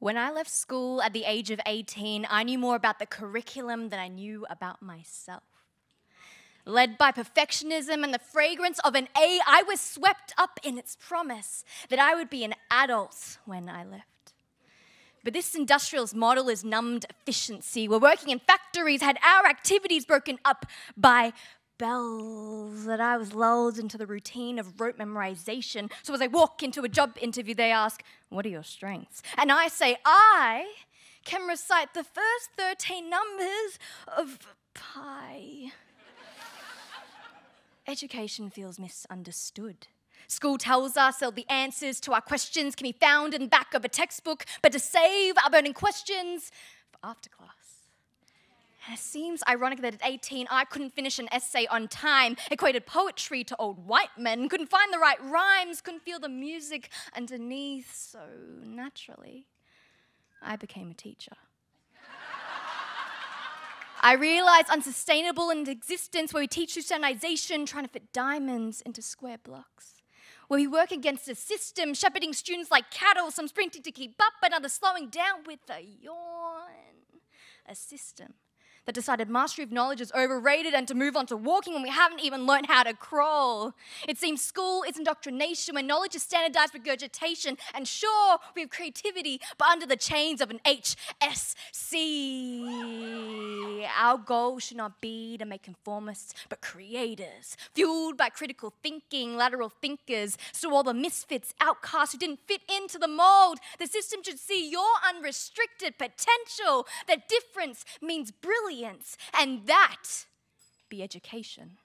When I left school at the age of 18, I knew more about the curriculum than I knew about myself. Led by perfectionism and the fragrance of an A, I was swept up in its promise that I would be an adult when I left. But this industrialist model is numbed efficiency. We're working in factories, had our activities broken up by bells that I was lulled into the routine of rote memorization. So as I walk into a job interview, they ask, What are your strengths? And I say, I can recite the first 13 numbers of pi. Education feels misunderstood. School tells us that the answers to our questions can be found in the back of a textbook, but to save our burning questions for after class. It seems ironic that at 18 I couldn't finish an essay on time, equated poetry to old white men, couldn't find the right rhymes, couldn't feel the music underneath, so naturally, I became a teacher. I realized unsustainable in existence where we teach through standardization, trying to fit diamonds into square blocks. Where we work against a system, shepherding students like cattle, some sprinting to keep up, but others slowing down with a yawn. A system that decided mastery of knowledge is overrated and to move on to walking when we haven't even learned how to crawl. It seems school is indoctrination when knowledge is standardized regurgitation. And sure, we have creativity, but under the chains of an HSC. Our goal should not be to make conformists, but creators, fueled by critical thinking, lateral thinkers. So all the misfits, outcasts who didn't fit into the mold, the system should see your unrestricted potential. That difference means brilliance and that be education.